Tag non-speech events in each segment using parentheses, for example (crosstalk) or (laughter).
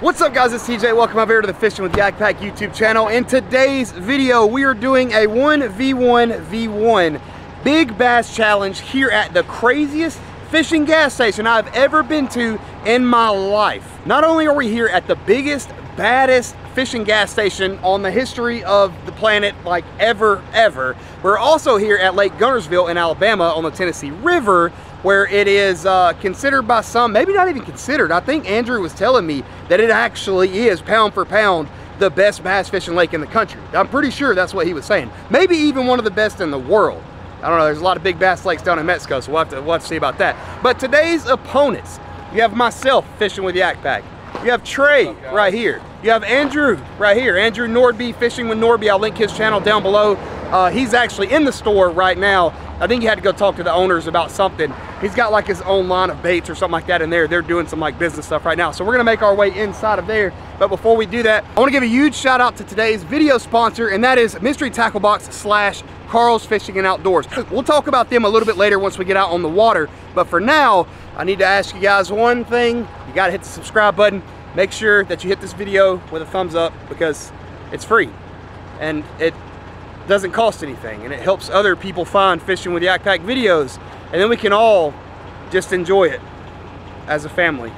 What's up guys, it's TJ. Welcome over here to the Fishing with YakPak YouTube channel. In today's video, we are doing a 1v1 v1 Big Bass Challenge here at the craziest fishing gas station I've ever been to in my life. Not only are we here at the biggest, baddest fishing gas station on the history of the planet like ever, ever, we're also here at Lake Guntersville in Alabama on the Tennessee River where it is uh, considered by some, maybe not even considered. I think Andrew was telling me that it actually is pound for pound the best bass fishing lake in the country. I'm pretty sure that's what he was saying. Maybe even one of the best in the world. I don't know, there's a lot of big bass lakes down in Mexico, so we'll have to, we'll have to see about that. But today's opponents, you have myself fishing with YakPak. You have Trey right here. You have Andrew right here. Andrew Nordby, Fishing with Nordby. I'll link his channel down below. Uh, he's actually in the store right now. I think he had to go talk to the owners about something. He's got like his own line of baits or something like that in there. They're doing some like business stuff right now. So we're gonna make our way inside of there. But before we do that, I wanna give a huge shout out to today's video sponsor, and that is Mystery Tackle Box slash Karl's Fishing and Outdoors. We'll talk about them a little bit later once we get out on the water. But for now, I need to ask you guys one thing. You gotta hit the subscribe button. Make sure that you hit this video with a thumbs up because it's free. And it doesn't cost anything and it helps other people find fishing with YakPak videos and then we can all just enjoy it as a family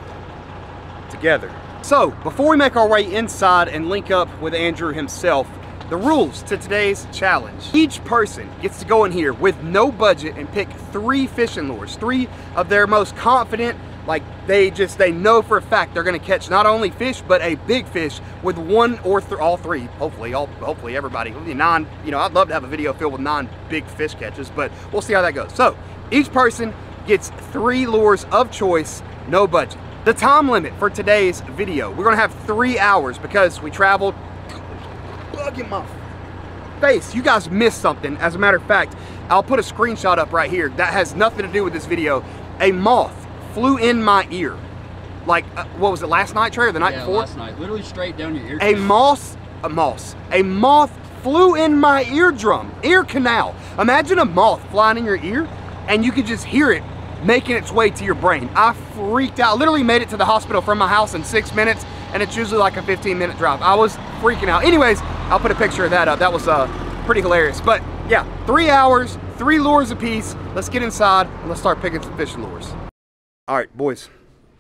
together. So before we make our way inside and link up with Andrew himself, the rules to today's challenge. Each person gets to go in here with no budget and pick three fishing lures, three of their most confident, like they just, they know for a fact they're gonna catch not only fish, but a big fish with one or th all three, hopefully, all, hopefully everybody, nine, you know, I'd love to have a video filled with non big fish catches, but we'll see how that goes. So each person gets three lures of choice, no budget. The time limit for today's video, we're gonna have three hours because we traveled bug in my face. You guys missed something. As a matter of fact, I'll put a screenshot up right here that has nothing to do with this video. A moth flew in my ear. Like, uh, what was it, last night, Trey, or the night yeah, before? last night. Literally straight down your ear. A moth, a moth, a moth flew in my eardrum, ear canal. Imagine a moth flying in your ear and you could just hear it making its way to your brain. I freaked out. Literally made it to the hospital from my house in six minutes and it's usually like a 15 minute drive. I was freaking out. Anyways, I'll put a picture of that up. That was uh, pretty hilarious. But yeah, three hours, three lures apiece. Let's get inside and let's start picking some fishing lures. All right, boys,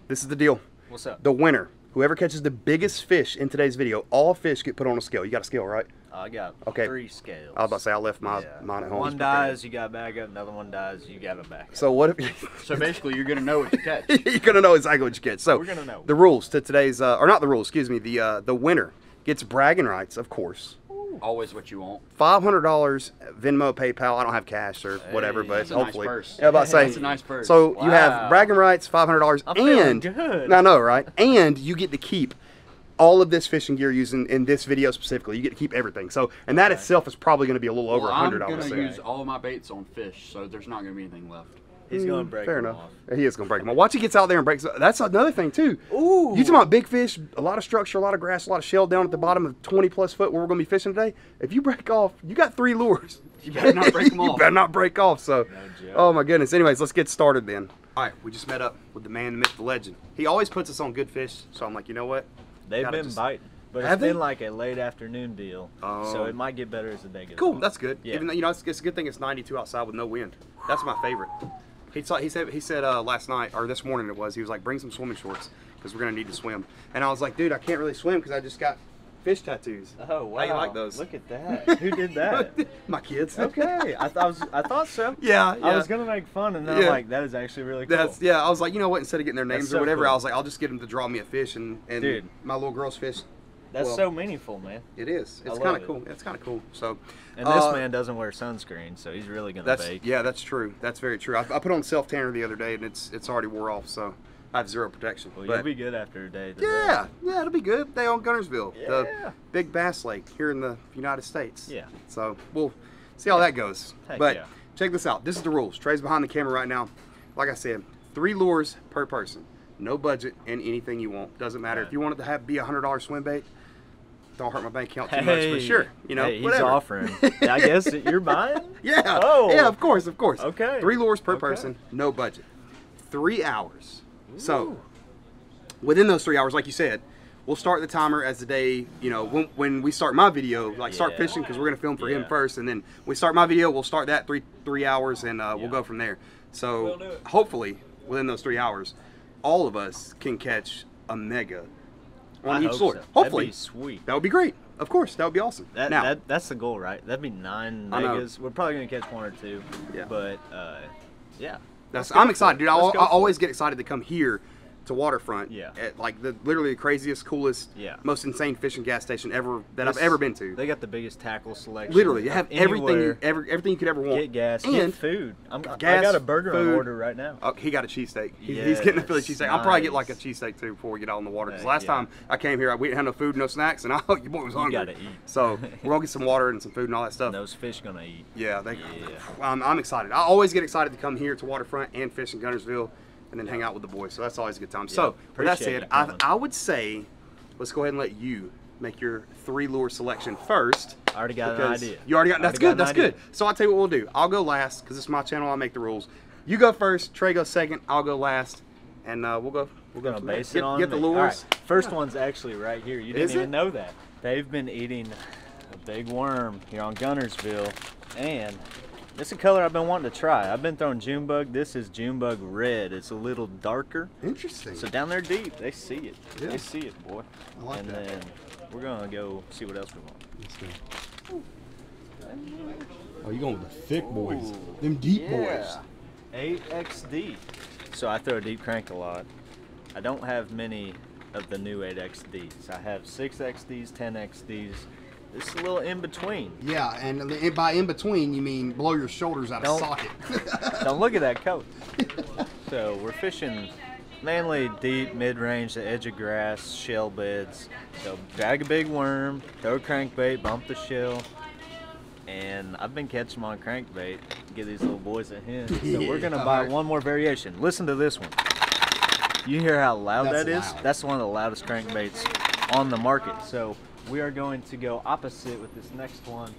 this is the deal. What's up? The winner, whoever catches the biggest fish in today's video, all fish get put on a scale. You got a scale, right? I got Okay. three scales. I was about to say I left my Yeah. mine at home. One dies, you got back up. Another one dies, you got to back up. So what if (laughs) So basically, you're gonna know what you catch. (laughs) you're gonna know exactly what you get? So We're gonna know. the rules to today's, uh, or not the rules, excuse me. The uh, the winner gets bragging rights, of course. Always what you want. Five hundred dollars Venmo, PayPal. I don't have cash or whatever, but a nice hopefully, purse. yeah, about to say That's a nice purse. So you have Wow. bragging rights, five hundred dollars, and good. I know, right? (laughs) And you get to keep all of this fishing gear using in this video specifically. You get to keep everything. So, and that itself is probably going to be a little over well, I'm gonna use all of my baits on fish, so there's not gonna be anything left. He's going to break Mm, Fair them enough. off. He is going to break them. Watch he gets out there and breaks. That's another thing too. Ooh. You talking about big fish, a lot of structure, a lot of grass, a lot of shell down at the bottom of 20 plus foot where we're going to be fishing today. If you break off, you got three lures. (laughs) You better not break 'em (laughs) you off. You better not break off. So, joke. oh my goodness. Anyways, let's get started then. All right, we just met up with the man, the myth, the legend. He always puts us on good fish, so I'm like, you know what? They've Gotta been just- biting. But Have it's been they? like a late afternoon deal. Oh. So it might get better as the day goes Cool, on. that's good. Yeah. Even though you know it's, it's a good thing it's 92 outside with no wind. That's my favorite. He saw, he said he said uh, last night or this morning it was he was like bring some swimming shorts because we're gonna need to swim. And I was like, dude, I can't really swim because I just got fish tattoos. Oh, wow. How you like those? Look at that. (laughs) Who did that? (laughs) my kids. okay. I, th- I, was, I thought so. Yeah, yeah. I was going to make fun, and then Yeah. I'm like, that is actually really cool. That's yeah. I was like, you know what? Instead of getting their names That's or whatever, cool. I was like, I'll just get them to draw me a fish and and Dude. my little girl's fish. That's well, so meaningful, man. It is. It's kind of it. cool. It's kind of cool. So. And this uh, man doesn't wear sunscreen, so he's really going to That's bake. yeah, that's true. That's very true. I, I put on self tanner the other day and it's it's already wore off, so I have zero protection. Well, But- you'll be good after a day. today. Yeah, yeah, it'll be good. They on Guntersville, the big bass lake here in the United States. Yeah. So we'll see how that goes. Heck but yeah. check this out. This is the rules. Trey's behind the camera right now. Like I said, three lures per person. No budget and anything you want. Doesn't matter. If you want it to have be a hundred dollar swim bait, don't hurt my bank account too much. Hey, But sure, you know, hey, he's whatever. offering. I guess you're buying. (laughs) Yeah. Oh. Yeah, of course, of course. Okay. Three lures per Okay. person, no budget. Three hours. So within those three hours, like you said, we'll we'll start the timer as the day, you know, when, when we start my video, like start fishing because we're gonna film for him first, and then we start my video, we'll start that three three hours, and uh, we'll go from there. So hopefully within those three hours, all of us can catch a mega on I each hope lure. so. Hopefully, That'd be sweet. that would be great. Of course, that would be awesome. That, now, that that's the goal, right? That'd be nine megas. We're probably gonna catch one or two. Yeah. But uh, yeah. That's, I'm excited, it. dude. I, I for it. always get excited to come here to Waterfront. Yeah. At like the literally the craziest, coolest, Yeah. most insane fishing gas station ever that I've ever been to. They got the biggest tackle selection. Literally, you have everything, you, everything you could ever want. Get gas, and get food. I'm, I got a burger food. on order right now. Oh, he got a cheesesteak. He, he's getting a Philly Yes, cheesesteak. I'll probably get like a nice. cheesesteak too before we get out on the water. Because last yeah. time I came here, I, we didn't have no food, no snacks, and (laughs) I, your boy was hungry. You gotta eat. So (laughs) we're gonna get some water and some food and all that stuff. Those fish gonna eat. Yeah, they, Yeah. I'm, I'm excited. I always get excited to come here to Waterfront and fish in Guntersville and then hang out with the boys. So that's always a good time. so, with that said, I. I would say let's go ahead and let you make your three lure selection first. I already got an idea. You already got. That's Already good. an That's idea. good. So I'll tell you what we'll do. I'll go last because it's my channel. I make the rules. You go first. Trey goes second. I'll go last, and uh, we'll go. We'll We're gonna from there. base get, it on get the lures. Right, First one's actually right here. You didn't Is even it? know that. They've been eating a big worm here on Guntersville, and it's a color I've been wanting to try. I've been throwing Junebug. This is Junebug Red. It's a little darker. Interesting. So down there deep, they see it. Yeah. They see it, boy. I like and that. then we're gonna go see what else we want. Let's go. Oh, you going with the thick boys? Ooh. Them deep Yeah. 8XD. So I throw a deep crank a lot. I don't have many of the new 8XDs. I have 6XDs, 10XDs. This is a little in between. Yeah, and by in between you mean blow your shoulders out Don't- of socket. (laughs) Don't look at that coat. So we're fishing mainly deep, mid-range, the edge of grass, shell beds. So drag a big worm, throw a crankbait, bump the shell. And I've been catching them on crankbait, give these little boys a hint. (laughs) So we're gonna Yeah. buy one more variation. Listen to this one. You hear how loud That's that is? loud. That's one of the loudest crankbaits on the market. So we are going to go opposite with this next one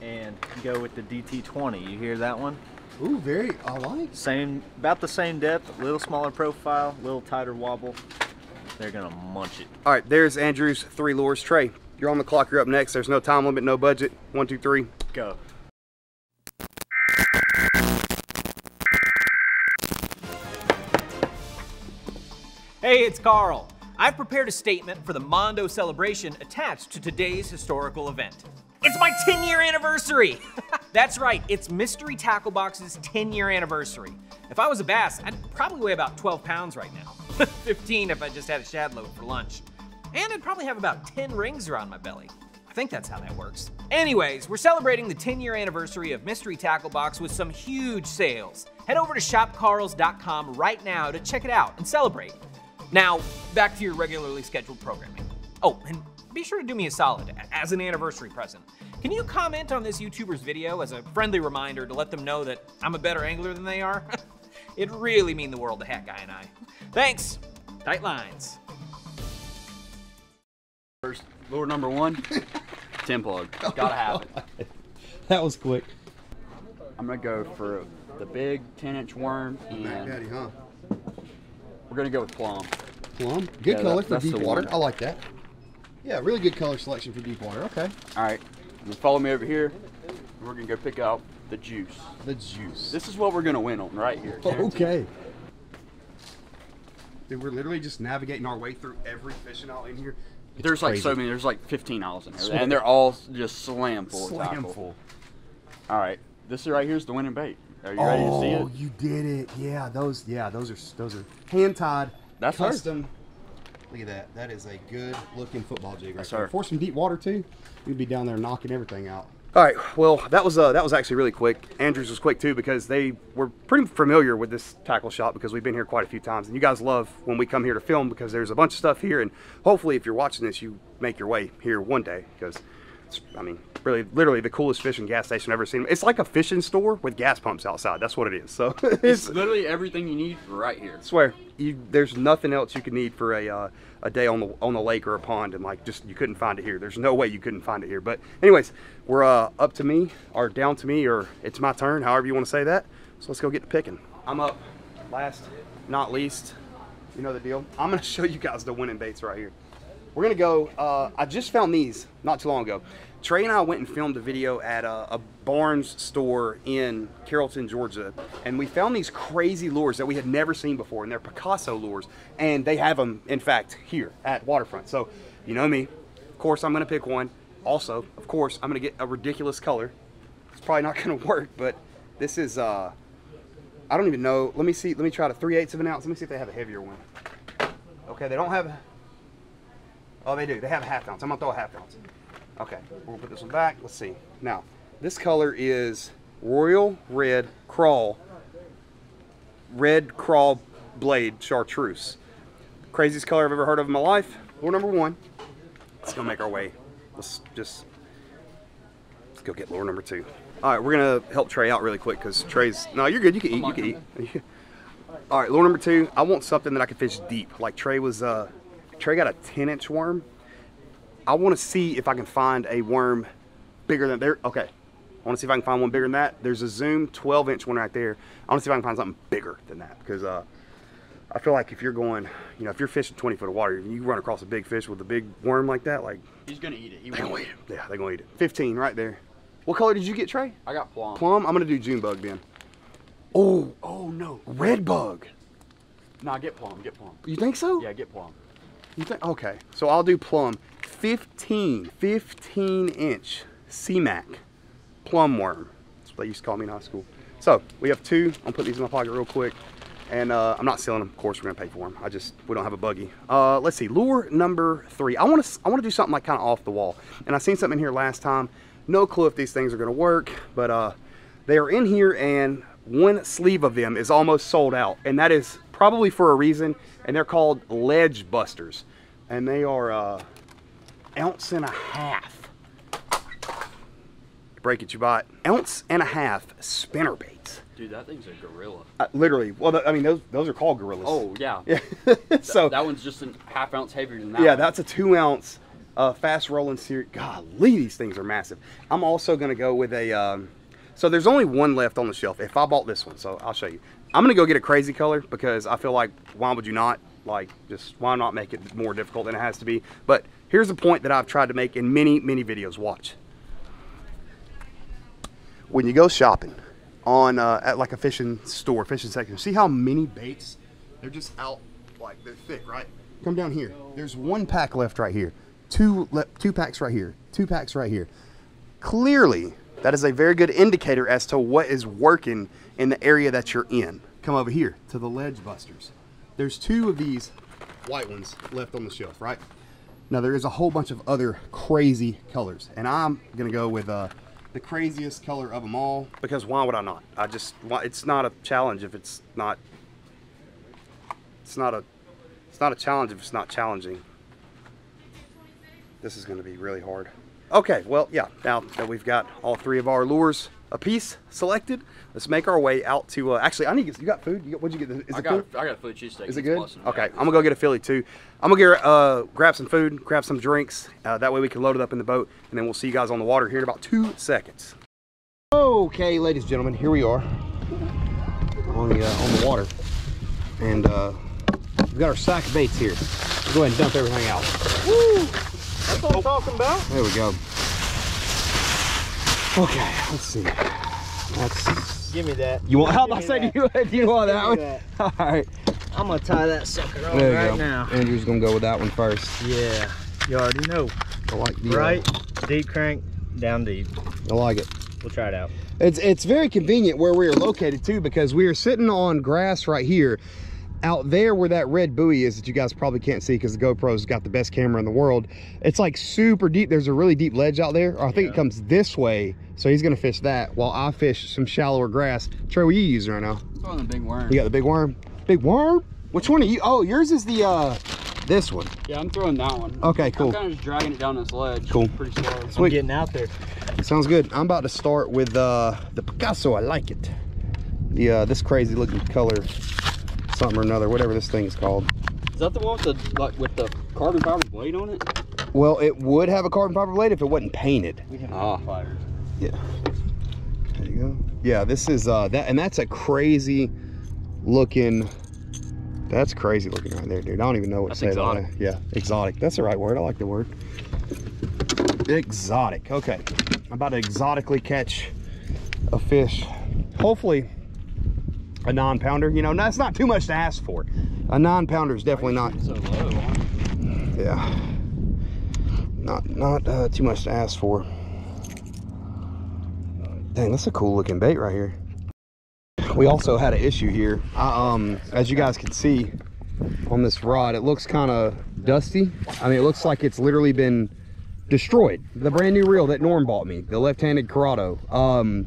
and go with the DT20. You hear that one? Ooh, very. I like. Same, about the same depth, a little smaller profile, a little tighter wobble. They're gonna munch it. All right, there's Andrew's three lures. Trey, you're on the clock. You're up next. There's no time limit, no budget. One, two, three. Go. Hey, it's Karl. I've prepared a statement for the Mondo celebration attached to today's historical event. It's my 10 year anniversary! (laughs) That's right, it's Mystery Tackle Box's 10 year anniversary. If I was a bass, I'd probably weigh about 12 pounds right now. (laughs) 15 if I just had a shad load for lunch. And I'd probably have about 10 rings around my belly. I think that's how that works. Anyways, we're celebrating the 10 year anniversary of Mystery Tackle Box with some huge sales. Head over to shopcarls.com right now to check it out and celebrate. Now, back to your regularly scheduled programming. Oh, and be sure to do me a solid as an anniversary present. Can you comment on this YouTuber's video as a friendly reminder to let them know that I'm a better angler than they are? (laughs) It'd really mean the world to Hat Guy and I. Thanks. Tight lines. First lure number one, (laughs) ten plug. (laughs) Gotta have it. That was quick. I'm gonna go for the big 10 inch worm, and huh? We're gonna go with plum. Plum. Good Yeah, color that- for that's deep the water. one. I like that. Yeah, really good color selection for deep water. Okay. All right, and follow me over here. We're gonna go pick out the juice. The juice. This is what we're gonna win on right here. (laughs) guaranteed. Okay. Dude, we're literally just navigating our way through every fishing out in here. It's There's like so many. There's like 15 aisles in here, Swear. and they're all just slam full. Slam full. All right, this right here is the winning bait. Are you ready to see it? Oh, you did it. Yeah, those. Yeah, those are those are hand tied. That's her. custom. Look at that. That is a good looking football jig right Yes, there. sir. For some deep water too, we'd be down there knocking everything out. All right. Well, that was uh, that was actually really quick. Andrews was quick too because they were pretty familiar with this tackle shop because we've been here quite a few times. And you guys love when we come here to film because there's a bunch of stuff here. And hopefully, if you're watching this, you make your way here one day because it's, I mean, really, literally the coolest fishing gas station I've ever seen. It's like a fishing store with gas pumps outside. That's what it is. So (laughs) it's It's literally everything you need right here. swear you there's nothing else you could need for a uh, a day on the on the lake or a pond and like just you couldn't find it here there's no way you couldn't find it here but anyways we're uh, up to me or down to me or it's my turn however you want to say that so let's go get to picking i'm up last not least you know the deal i'm going (laughs) to show you guys the winning baits right here We're gonna go. Uh, I just found these not too long ago. Trey and I went and filmed a video at a, a Barnes store in Carrollton, Georgia, and we found these crazy lures that we had never seen before, and they're Picasso lures, and they have them, in fact, here at Waterfront. So, you know me, of course, I'm gonna pick one. Also, of course, I'm gonna get a ridiculous color. It's probably not (laughs) gonna work, but this is. Uh, I don't even know. Let me see. Let me try to three eighths of an ounce. Let me see if they have a heavier one. Okay, they don't have. Oh, they do. They have a half ounce. I'm gonna throw a half ounce. Okay, we'll put this one back. Let's see. Now, this color is Royal Red Crawl, Red Crawl Blade Chartreuse. Craziest color I've ever heard of in my life. Lure number one. Let's go make our way. Let's just, let's go get lure number two. All right, we're gonna help Trey out really quick because Trey's, no, you're good, you can eat, you can eat. (laughs) All right, lure number two, I want something that I can fish deep. Like Trey was, uh, Trey got a 10 inch worm. I want to see if I can find a worm bigger than there. Okay, I want to see if I can find one bigger than that. There's a Zoom 12 inch one right there. I want to see if I can find something bigger than that because uh, I feel like if you're going, you know, if you're fishing 20 foot of water you run across a big fish with a big worm like that, like He's gonna eat it. He they're will gonna eat it. Yeah, they're gonna eat it. 15 right there. What color did you get, Trey? I got plum. Plum. I'm gonna do June bug then. Oh, oh no, red bug. Nah, get plum. Get plum. You think so? Yeah, get plum. Think? Okay, so I'll do plum. 15, 15 inch C-Mac plum worm. That's what they used to call me in high school. So we have two. I'm putting these in my pocket real quick. And uh, I'm not selling them. Of course, we're gonna pay for them. I just we don't have a buggy. Uh, let's see. Lure number three. I want to I want to do something like kind of off the wall. And I seen something in here last time. No clue if these things are gonna work, but uh, they are in here, and one sleeve of them is almost sold out, and that is probably for a reason. And they're called Ledge Busters, and they are uh, ounce and a half. Break it, you buy it. Ounce and a half spinner baits. Dude, that thing's a gorilla. Uh, literally, well, th- I mean, those those are called gorillas. Oh yeah. (laughs) yeah. so that one's just a half ounce heavier than that. yeah, one. that's a two ounce uh, fast rolling series. Golly, these things are massive. I'm also gonna go with a. Um, so there's only one left on the shelf. If I bought this one, so I'll show you. I'm gonna go get a crazy color because I feel like why would you not? Like, just why not make it more difficult than it has to be? But here's a point that I've tried to make in many, many videos. Watch. When you go shopping on uh, at like a fishing store, fishing section, see how many baits? They're just out like they're thick, right? Come down here. There's one pack left right here. Two two packs right here. Two packs right here. Clearly, that is a very good indicator as to what is working in the area that you're in. Come over here to the ledge busters. There's two of these white ones left on the shelf, right? Now there is a whole bunch of other crazy colors, and I'm gonna go with uh, the craziest color of them all because why would I not? I just it's not a challenge if it's not. It's not a. It's not a challenge if it's not challenging. This is to be really hard. Okay, well, yeah. Now that we've got all three of our lures a piece selected, let's make our way out to. Uh, actually, I need. to get- You got food? You got, what'd you get? Is I it got good? a, I got a Philly cheesesteak. Is it good? busting. Okay, Yeah. I'm gonna go get a Philly too. I'm gonna get uh, grab some food, grab some drinks. Uh, that way we can load it up in the boat, and then we'll see you guys on the water here in about two seconds. Okay, ladies and gentlemen, here we are on the uh, on the water, and uh, we've got our sack of baits here. We'll go ahead and dump everything out. That's what I'm talking about. There we go. Okay, let's see. That's Give me that. you want? How (laughs) about me that. you? (laughs) Do you want that one? me (laughs) All right. I'm gonna tie that sucker on right go. now. Andrew's gonna go with that one first. Yeah, you already know. I like the uh, Right, deep crank, down deep. I like it. We'll try it out. It's it's very convenient where we are located too because we are sitting on grass right here. Out there where that red buoy is that you guys probably can't see because the GoPro's got the best camera in the world. It's like super deep. There's a really deep ledge out there. Or I think it comes this way. So he's gonna fish that while I fish some shallower grass. Trey, what are you using right now? Throwing the big worm. You got the big worm? Big worm? Which one are you? Oh, yours is the uh this one. Yeah, I'm throwing that one. Okay, cool. I'm kind of just dragging it down this ledge. Cool. Pretty slow. I'm Sweet. getting out there. Sounds good. I'm about to start with uh, the Picasso. I like it. The uh, this crazy looking color, something or another, whatever this thing is called. Is that the one with the like with the carbon fiber blade on it? Well, it would have a carbon fiber blade if it wasn't painted. We have Ah. fires. Yeah. There you go. Yeah, this is uh, that, and that's a crazy looking That's crazy looking right there, dude. I don't even know what That's to say about exotic. that. Yeah, exotic. That's the right word. I like the word. Exotic. Okay. I'm about to exotically catch a fish. Hopefully a non-pounder. You know, that's not too much to ask for. A non-pounder is definitely not So low. yeah not not uh, too much to ask for dang that's a cool looking bait right here we also had an issue here I, um as you guys can see on this rod it looks kind of dusty i mean it looks like it's literally been destroyed the brand new reel that norm bought me the left-handed Curado um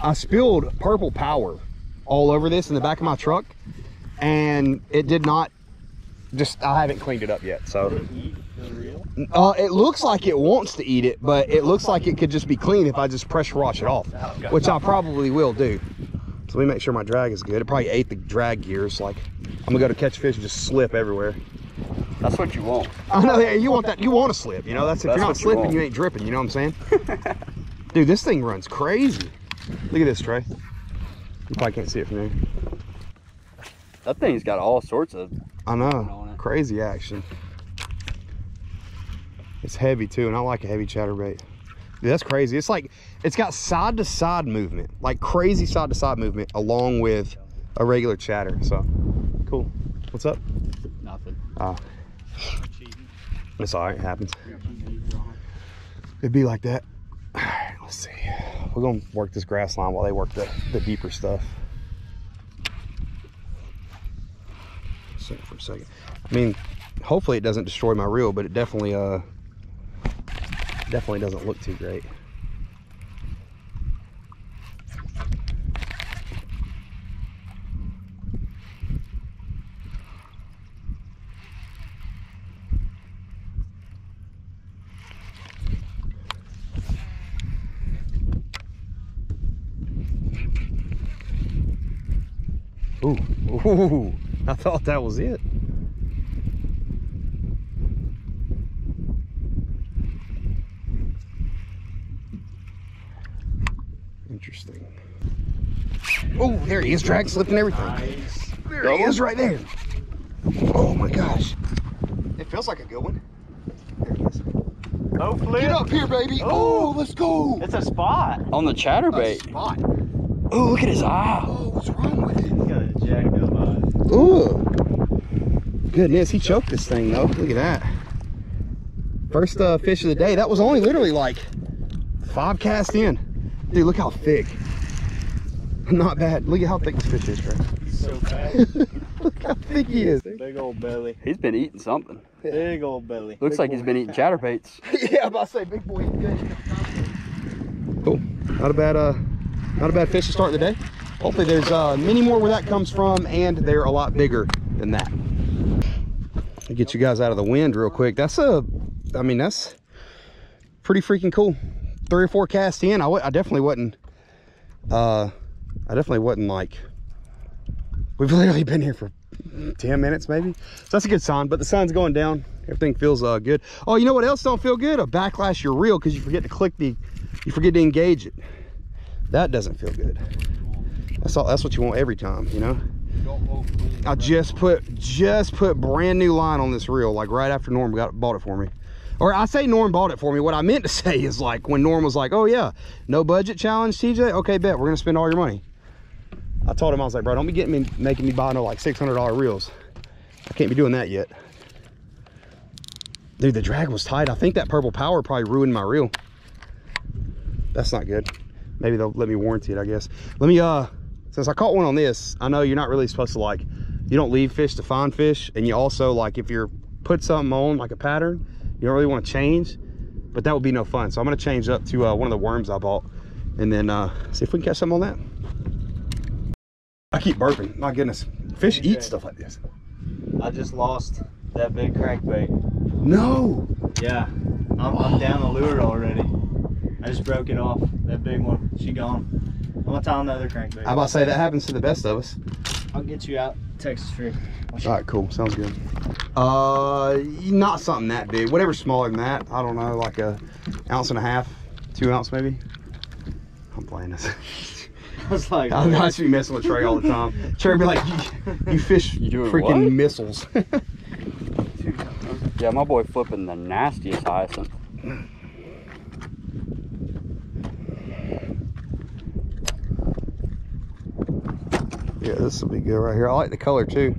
i spilled purple power all over this in the back of my truck and it did not just i haven't cleaned it up yet so uh, it looks like it wants to eat it, but it looks like it could just be clean if I just pressure wash it off, which I probably will do. So let me make sure my drag is good. It probably ate the drag gears. Like I'm gonna go to catch fish and just slip everywhere. That's what you want. I know yeah, you want that. You want to slip. You know that's if That's you're not what you slipping, you ain't dripping. You know what I'm saying? (laughs) Dude, this thing runs crazy. Look at this, Trey. You probably can't see it from there. That thing's got all sorts of. I know. Crazy action. It's heavy too, and I like a heavy chatterbait. Dude, that's crazy. It's like it's got side to side movement, like crazy side to side movement, along with a regular chatter. So cool. What's up? Nothing. Ah, it's all right. It happens. It'd be like that. (sighs) Let's see. We're gonna work this grass line while they work the the deeper stuff. For a second. I mean, hopefully it doesn't destroy my reel, but it definitely uh definitely doesn't look too great. Ooh, ooh, I thought that was it. Interesting. Oh, there he is, drag slipping everything. There he is right there. Oh my gosh. It feels like a good one. There he is. Oh, flip. Get up here, baby. Oh, let's go. It's a spot. On the chatterbait. A chatterbait. spot. Oh, look at his eye. Oh, what's wrong with it? He's got a jacked up eye. Ooh. Goodness, he choked this thing though. Look at that. First uh, fish of the day. That was only literally like five cast in. Dude, look how thick. Not bad. Look at how thick this fish is, Trey. He's so (laughs) fat. look how thick he is. Big old belly. He's been eating something. Big old belly. Looks like he's been eating chatterbaits. (laughs) yeah, I'm about to say big boy. Good. Cool. Not a bad uh not a bad fish to start the day. Hopefully there's uh many more where that comes from and they're a lot bigger than that. Get you guys out of the wind real quick. That's a I mean that's pretty freaking cool. Three or four casts in. I, I definitely wasn't uh I definitely wasn't like we've (laughs) literally been here for 10 minutes maybe so that's a good sign but the sun's going down everything feels uh good oh you know what else don't feel good a backlash your reel because you forget to click the you forget to engage it that doesn't feel good that's all that's what you want every time you know i just put just put brand new line on this reel like right after norm got bought it for me or i say norm bought it for me what i meant to (laughs) say is like when norm was like oh yeah no budget challenge tj okay bet we're gonna spend all your money I told him I was like, bro, don't be getting me making me buy no like six hundred dollar reels. I can't be doing that yet. Dude, the drag was tight. I think that purple power probably ruined my reel. That's not good. Maybe they'll let me warranty it, I guess. Let me uh since I caught one on this, I know you're not really supposed to like you don't leave fish to find fish, and you also like if you're put something on like a pattern, you don't really want to change, but that would be no fun. So I'm gonna change up to uh, one of the worms I bought and then uh see if we can catch something on that. I keep burping. My goodness. Fish eat stuff like this. I just lost that big crankbait. No. Yeah. I'm, I'm down the lure already. I just broke it off. That big one. She gone. I'm gonna tie on another crankbait. I'm about to say that happens to the best of us. I'll get you out Texas free. All right, cool. Sounds good. Uh, not something that big. Whatever smaller than that. I don't know, like a ounce and a half, two ounce maybe. I'm playing this. (laughs) I was like, I'm should be messing with Trey all the time. (laughs) Trey be like, you, you (laughs) fish You doing freaking what? missiles. Yeah, my boy flipping the nastiest hyacinth. Yeah, this will be good right here. I like the color too.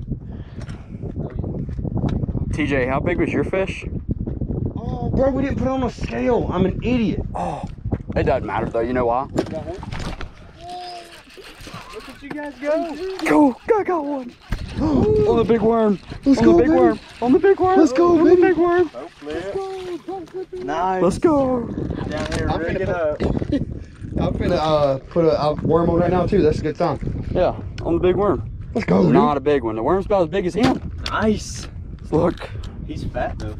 TJ, how big was your fish? Oh, bro, we didn't put it on a scale. I'm an idiot. Oh, it doesn't matter though. You know why? look at you guys go. Go, I got one. on the big worm. Let's on go, the big baby. worm. On the big worm. Let's go, on baby. the big worm. Don't flip. Nice. Let's go. Down here, I'm rig finna it up. (laughs) I'm finna uh, put a, a worm on right now too. That's a good time. Yeah, on the big worm. Let's go, dude. Not a big one. The worm's about as big as him. Nice. Look. He's fat though.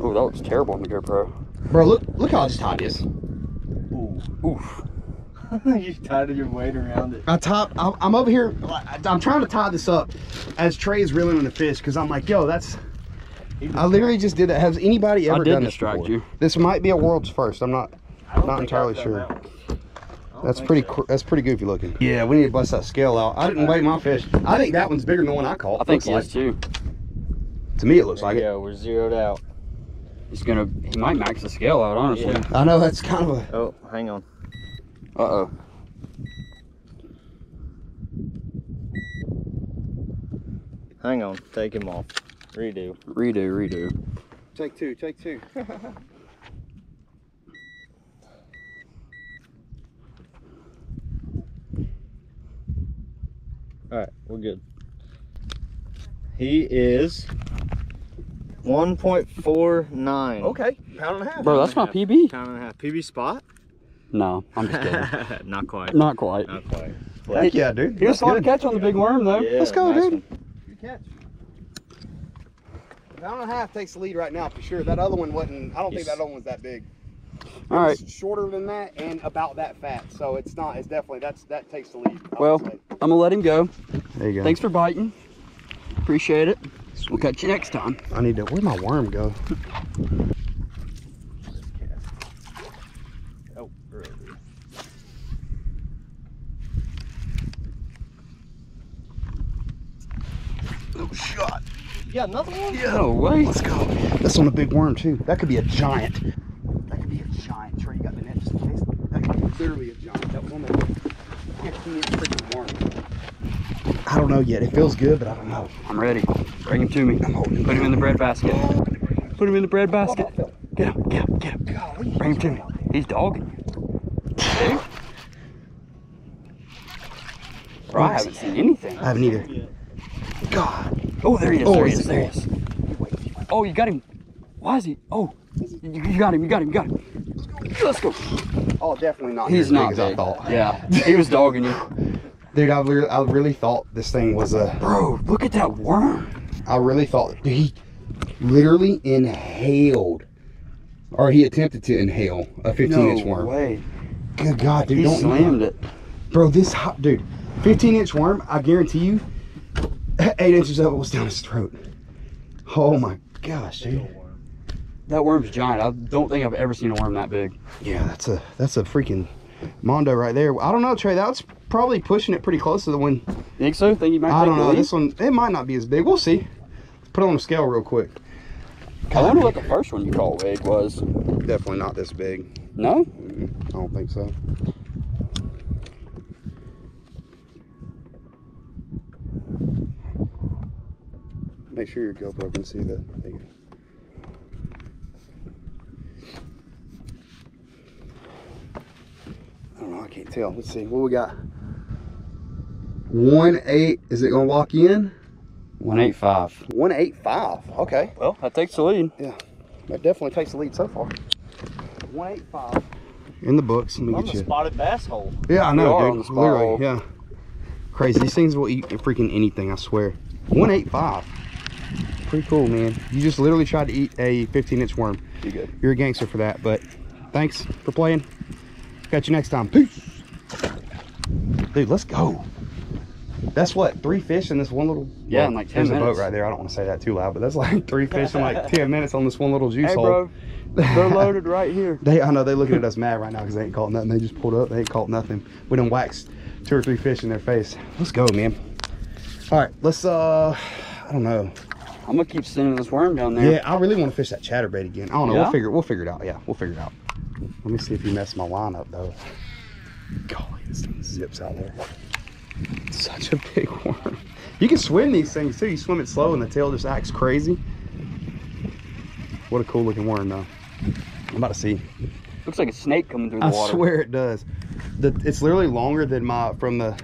Oh, that looks terrible on the GoPro. Bro, look look how it's tight is. Ooh. Oof. (laughs) you tied your weight around it. I top. I'm I'm over here. I'm trying to tie this up as Trey is reeling in the fish because I'm like, yo, that's. I literally just did that. Has anybody I ever did done this distract before? you. This might be a world's first. I'm not. Don't entirely sure. that one. I don't That's pretty. so. cr- That's pretty goofy looking. Yeah, we need to bust that scale out. I didn't weigh my fish. I think that one's bigger than the one I caught. I think Looks he like. too. To me, it looks like it. Yeah, we're zeroed out. He's gonna. He might max the scale out. Honestly. Yeah. I know that's kind of a. Oh, hang on. Uh oh. Hang on. Take him off. Redo. Redo. Redo. Take two. Take two. (laughs) All right, we're good. He is 1.49. Okay, pound and a half. Bro, that's my PB. Pound and a half. PB spot? No, I'm just kidding. (laughs) Not quite. Not quite. Not quite. Heck yeah, dude. He was That's fun to catch on the big worm though. Yeah, Let's go, nice dude. one. Good catch. Pound and a half takes the lead right now for sure. That other one wasn't. I don't think that other one was that big. All right. It's shorter than that and about that fat, so it's not. It's definitely that's that takes the lead. I Well. I'm gonna let him go. there you go. Thanks for biting. Appreciate it. We'll catch you next time. I need to. Where'd my worm go? Oh, really? Oh, shot. Yeah, another one? No way. Let's go. That's on a big worm too. That could be a giant. That could be a giant. Trey, you got the net just in case. That could be literally a giant. That was on that 15 inch freaking worm. I don't know yet. It feels good, but I don't know. I'm ready. Bring him to me. I'm holding. Put him in the bread basket. Put him in the bread basket. Get him, get him, get him. Golly. Bring him to me. He's dogging you. Bro, I haven't seen anything. I haven't either. God. Oh, there he is. Oh, there he is. There he is. Oh, oh, you got him. Why is he? Oh, you, you got him. You got him. You got him. Let's go. Oh, definitely not. He's as not big as I thought. Yeah, (laughs) he was dogging you. Dude, I really, I really thought this thing was a. Bro, look at that worm. I really thought dude, he literally inhaled, or he attempted to inhale a 15 inch no worm. way. Good God, dude, He don't slammed it. Bro, this hot dude, 15 inch worm. I guarantee you, (laughs) eight inches of it was down his throat. Oh my gosh, dude. That worm's giant. I don't think I've ever seen a worm that big. Yeah, that's a that's a freaking mondo right there. I don't know, Trey. That's probably pushing it pretty close to the one. Think so? Think you might I don't know. This one, it might not be as big. We'll see. Let's Put it on a scale real quick. I wonder what the first one you caught weighed was. Definitely not this big. No? I don't think so. Make sure your GoPro can see the. there you go. I don't know. I can't tell. Let's see. What we got? One eight. Is it gonna walk in? 185. One eight five. Okay. Well, that takes the lead. Yeah, that definitely takes the lead so far. One eight five. In the books. Let me On get you. spotted bass hole. Yeah, I know, dude. on the spot Literally, roll. yeah. Crazy. These things will eat freaking anything, I swear. 185. Pretty cool, man. You just literally tried to eat a 15 inch worm. You good. You're a gangster for that, but thanks for playing. Catch you next time. Peace. Dude, let's go. That's what, three fish in this one little. Yeah, in like 10 there's a boat right there. I don't want to say that too loud, but that's like three fish in like (laughs) 10 minutes on this one little juice Hey, hole. bro. They're loaded right here. (laughs) They, I know they're looking at us mad right now because they ain't caught nothing. They just pulled up. They ain't caught nothing. We done waxed two or three fish in their face. Let's go, man. All right, let's. uh I don't know. I'm gonna keep sending this worm down there. Yeah, I really want to fish that chatterbait again. I don't know. Yeah? We'll figure. We'll figure it out. Yeah, we'll figure it out. Let me see if you messed my line up though. Golly, this thing zips out there. Such a big worm. You can swim these things too. You swim it slow and the tail just acts crazy. What a cool looking worm though. I'm about to see. Looks like a snake coming through the I water. I swear it does. The, it's literally longer than my from the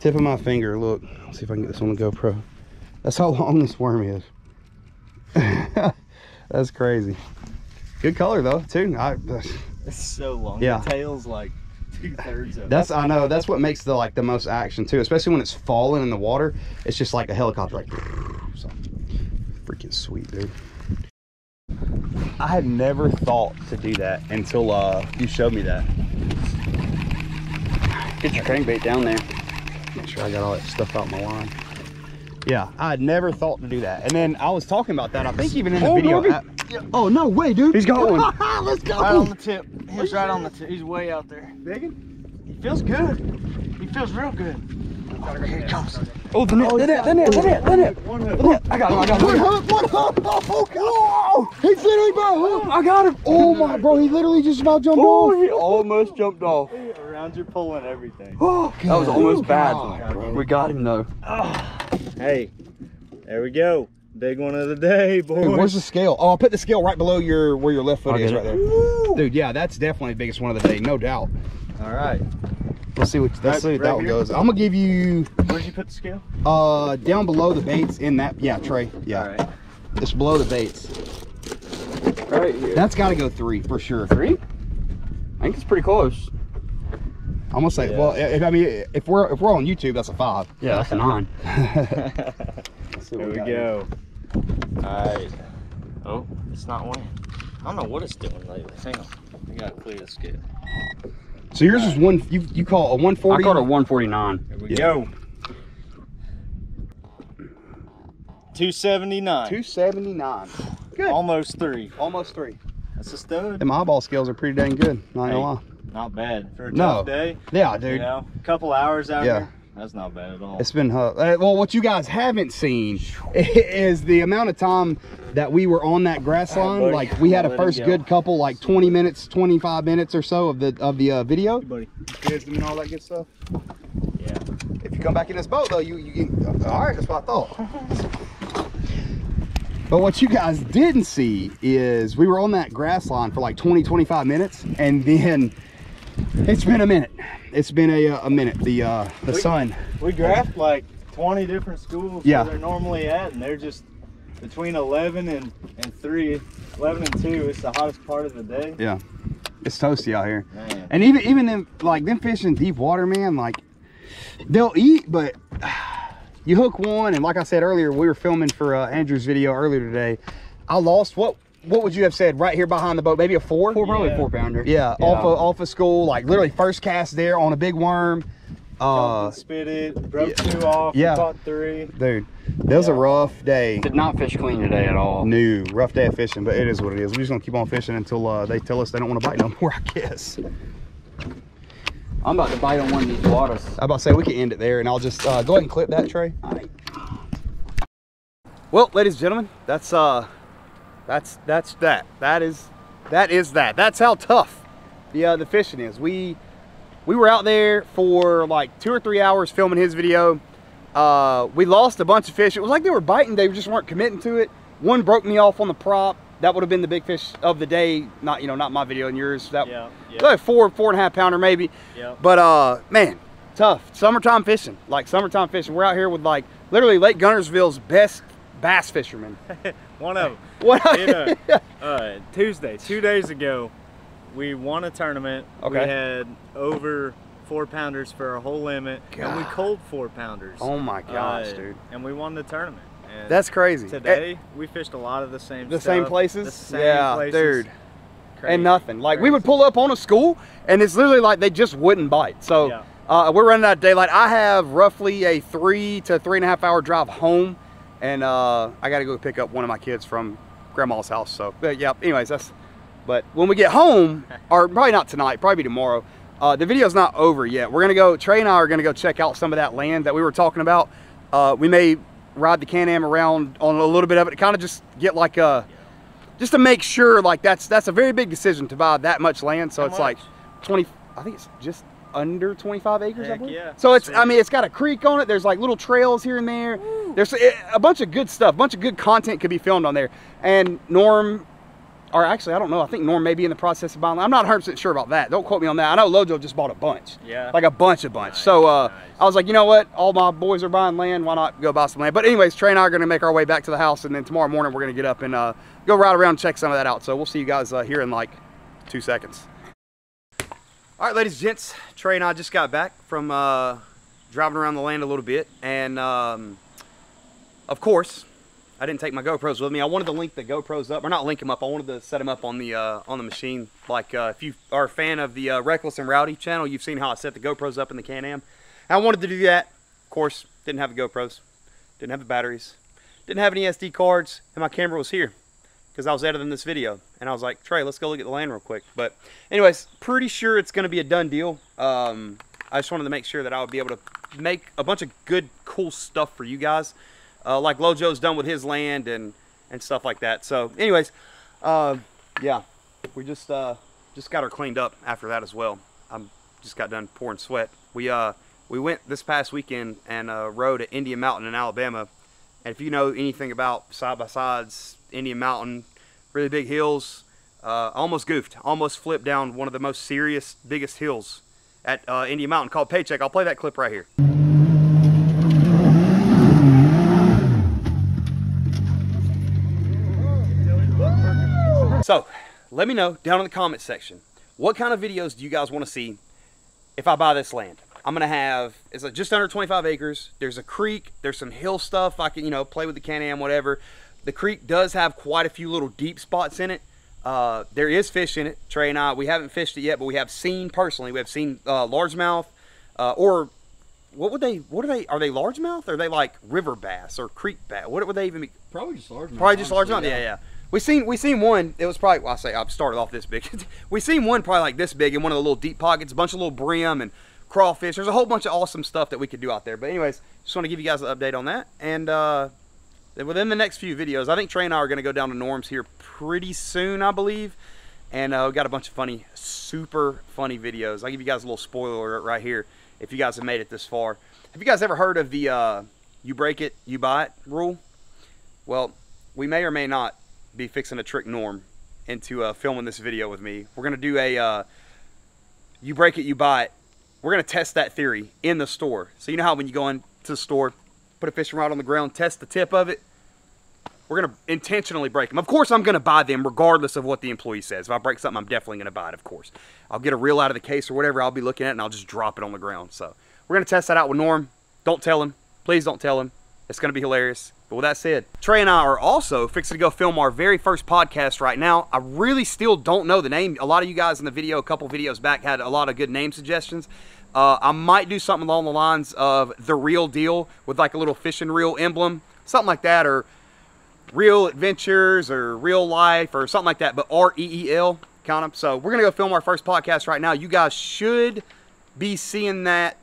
tip of my finger. Look, let's see if I can get this on the GoPro. That's how long this worm is. (laughs) That's crazy. Good color though, too. I, It's so long. Yeah. The tail's like two thirds of that's I know. That's what makes the like the most action too, especially when it's falling in the water. It's just like a helicopter, like so, freaking sweet, dude. I had never thought to do that until uh, you showed me that. Get your crankbait down there. Make sure I got all that stuff out my line. Yeah, I had never thought to do that. And then I was talking about that, I think even in the Oh, video. Morgan. I- oh, no way, dude. He's got one. (laughs) Let's go. Right on the tip. He's right on the tip. He's way out there. Megan? He feels good. He feels real good. Here he comes. Oh, the net, oh, the net, the net, the net, the net. One The net. I got him, I got him. One hook, one hook. (laughs) Oh, God. He's literally by a hook. I got him. Oh, my, bro. He literally just about jumped Oh, off. he almost jumped off. Around your pole and everything. Oh, God. That was almost bad. Oh, God, We got him though. Ah. Hey, there we go. Big one of the day, boys. Dude, where's the scale? Oh, I'll put the scale right below your where your left foot I'll is right it. there. Dude, yeah, that's definitely the biggest one of the day, no doubt. All right. Let's see what let's Right- see what right that one goes. I'm gonna give you Where'd you put the scale? uh down below the baits in that yeah tray. Yeah, All right. it's below the baits. Right here. That's got to go three for sure. three. I think it's pretty close. I'm gonna say, Yeah. well, if, I mean, if we're if we're on YouTube, that's a five. Yeah, that's a nine. (laughs) Let's see what Here we got here. go. All right. Oh, it's not winning. I don't know what it's doing lately. Hang on. I gotta clear the scale. So yours is one. You you call a 140? caught a 149. Here we Yeah. go. 279. 279. Good. Almost three. Almost three. That's a stud. Them eyeball scales are pretty dang good. Not Hey, gonna lie. Not bad for a No. tough day. Yeah, dude. You know, a couple hours out Yeah. here. That's not bad at all. It's been uh, uh, well. What you guys haven't seen (laughs) is the amount of time that we were on that grass line. buddy. Like we had a I'll let it first go. good couple, like 20 minutes, 25 minutes or so of the of the uh, video. buddy. Wisdom and all that good stuff. Yeah. If you come back in this boat though, you, you all right. That's what I thought. (laughs) But what you guys didn't see is we were on that grass line for like 20, 25 minutes, and then it's been a minute. It's been a, uh, a minute. The uh, the We- sun. We graphed like 20 different schools Yeah. where they're normally at, and they're just between 11 and, and 3. 11 and 2 is the hottest part of the day. Yeah, it's toasty out here. Man. And even even them like them fish in deep water, man, like they'll eat, but (sighs) you hook one, and like I said earlier, we were filming for uh, Andrew's video earlier today. I lost what what would you have said right here behind the boat? Maybe a four? Four, probably Yeah. a four pounder. Yeah, off of off of school, like literally first cast there on a big worm. Uh, spit it, broke two off, Yeah. caught three. dude, that was a rough day. Did not fish clean today at all. New rough day of fishing, but it is what it is. We're just gonna keep on fishing until uh, they tell us they don't want to bite no more. I guess. I'm about to bite on one of these waters. I'm about to say we can end it there, and I'll just uh, go ahead and clip that tray. Well, ladies and gentlemen, that's uh, that's that's that. That is that is that. That's how tough the uh, the fishing is. We we were out there for like two or three hours filming his video. Uh, we lost a bunch of fish. It was like they were biting. They just weren't committing to it. One broke me off on the prop. That would have been the big fish of the day. Not you know not my video and yours. That Yeah, yeah. like four four and a half pounder maybe. Yeah. But uh, man, tough. Summertime fishing, like summertime fishing. We're out here with like literally Lake Guntersville's best bass fishermen. (laughs) One of them. What? you know, (laughs) uh, Tuesday, two days ago, we won a tournament. We had over four pounders for our whole limit, and we God. cold four pounders. oh my gosh, Uh, dude, And we won the tournament. And that's crazy. today we fished a lot of the same. the stuff, same places. The same yeah, places. dude. Crazy. And nothing. Like we would pull up on a school, and it's literally like they just wouldn't bite. So Yeah. uh, we're running out of daylight. I have roughly a three to three and a half hour drive home, and uh, I got to go pick up one of my kids from grandma's house. So, but yeah. Anyways, that's But when we get home, (laughs) or probably not tonight, probably tomorrow, uh, the video's not over yet. We're gonna go, Trey and I are gonna go check out some of that land that we were talking about. Uh, we may ride the Can-Am around on a little bit of it to kind of just get like a, just to make sure like that's that's a very big decision to buy that much land. So How it's like 20, I think it's just under 25 acres, I Heck believe. yeah. So it's, Sweet. I mean, it's got a creek on it. There's like little trails here and there. There's a, a bunch of good stuff, a bunch of good content could be filmed on there. And Norm, or actually, I don't know. I think Norm may be in the process of buying. I'm not 100% sure about that. Don't quote me on that. I know Lojo just bought a bunch. Yeah. Like a bunch, a bunch. Nice, so uh, nice. I was like, you know what? All my boys are buying land. Why not go buy some land? But anyways, Trey and I are going to make our way back to the house, and then tomorrow morning we're going to get up and uh, go ride around and check some of that out. So we'll see you guys uh, here in like two seconds. All right, ladies and gents, Trey and I just got back from uh, driving around the land a little bit, and um, of course, I didn't take my GoPros with me. I wanted to link the GoPros up, or not link them up. I wanted to set them up on the uh, on the machine. Like uh, if you are a fan of the uh, Reckless and Rowdy channel, you've seen how I set the GoPros up in the Can-Am. I wanted to do that. Of course, didn't have the GoPros, didn't have the batteries, didn't have any SD cards, and my camera was here because I was editing this video. And I was like, Trey, let's go look at the land real quick. But anyways, pretty sure it's going to be a done deal. Um, I just wanted to make sure that I would be able to make a bunch of good, cool stuff for you guys. Uh, like Lojo's done with his land and, and stuff like that. So anyways, uh, yeah, we just uh, just got her cleaned up after that as well. I'm just got done pouring sweat. We uh we went this past weekend and uh, rode at Indian Mountain in Alabama. And if you know anything about side by sides, Indian Mountain, really big hills, uh, almost goofed, almost flipped down one of the most serious, biggest hills at uh, Indian Mountain called Paycheck. I'll play that clip right here. So, let me know down in the comment section what kind of videos do you guys want to see if I buy this land. I'm gonna have it's just under 25 acres. There's a creek. There's some hill stuff. I can you know play with the Can-Am, whatever. The creek does have quite a few little deep spots in it. Uh, there is fish in it. Trey and I we haven't fished it yet, but we have seen personally. We have seen uh, largemouth uh, or what would they? What are they? Are they largemouth? Or are they like river bass or creek bass? What would they even be? Probably just large. Probably just large amount. Yeah, yeah. We seen we seen one. It was probably well, I say I started off this big. (laughs) we seen one probably like this big in one of the little deep pockets. A bunch of little brim and crawfish. There's a whole bunch of awesome stuff that we could do out there. But anyways, just want to give you guys an update on that. And uh, within the next few videos, I think Trey and I are going to go down to Norm's here pretty soon, I believe. And uh, got a bunch of funny, super funny videos. I'll give you guys a little spoiler right here if you guys have made it this far. Have you guys ever heard of the uh, you break it, you buy it rule? Well, we may or may not be fixing a trick Norm into uh, filming this video with me. We're gonna do a uh, you break it, you buy it. We're gonna test that theory in the store. So you know how when you go into the store, put a fishing rod on the ground, test the tip of it. We're gonna intentionally break them. Of course, I'm gonna buy them regardless of what the employee says. If I break something, I'm definitely gonna buy it. Of course, I'll get a reel out of the case or whatever I'll be looking at, and I'll just drop it on the ground. So we're gonna test that out with Norm. Don't tell him. Please don't tell him. It's gonna be hilarious. But with that said, Trey and I are also fixing to go film our very first podcast right now. I really still don't know the name. A lot of you guys in the video, a couple videos back, had a lot of good name suggestions. Uh, I might do something along the lines of the real deal with like a little fishing reel emblem, something like that, or real adventures or real life or something like that, but R E E L kind of. So we're gonna go film our first podcast right now. You guys should be seeing that.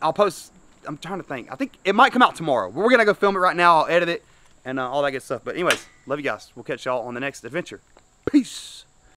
I'll post. I'm trying to think. I think it might come out tomorrow. We're gonna go film it right now. I'll edit it and uh, all that good stuff. But anyways, love you guys. We'll catch y'all on the next adventure. Peace.